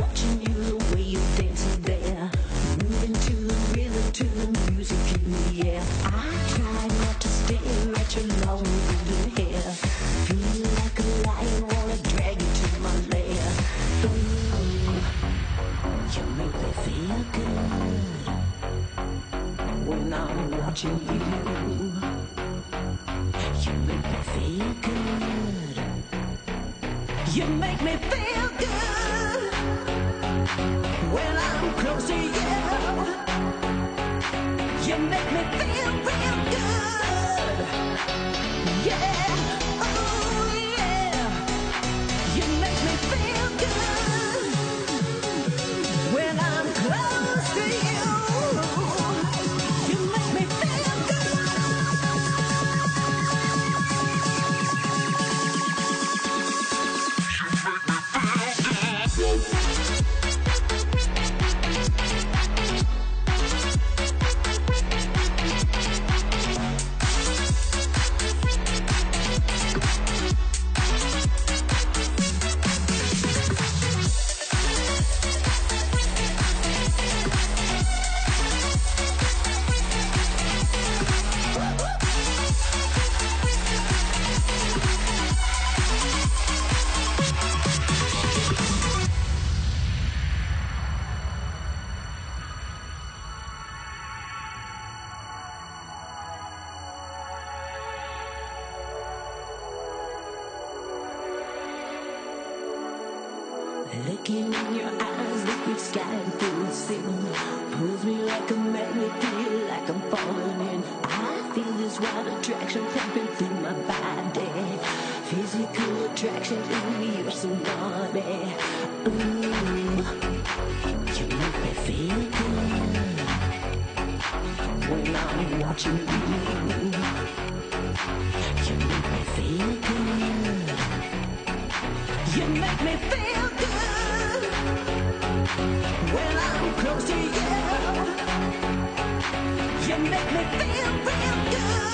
watching you the way you dancing there. Moving to the rhythm, to the music in the air. I try not to stare at your long golden hair. Feel like a lion, wanna drag you to my lair. You make me feel good when I'm watching you. You make me feel good. You make me feel good when I'm close to you. You make me feel real good. Looking in your eyes, liquid sky through sin Pulls me like a magnet, feel like I'm falling in. I feel this wild attraction pumping through my body. Physical attraction, ooh, you're so naughty Ooh, you make me feel good. When I'm watching you You make me feel good. You make me feel when I'm Close to you You make me feel real good.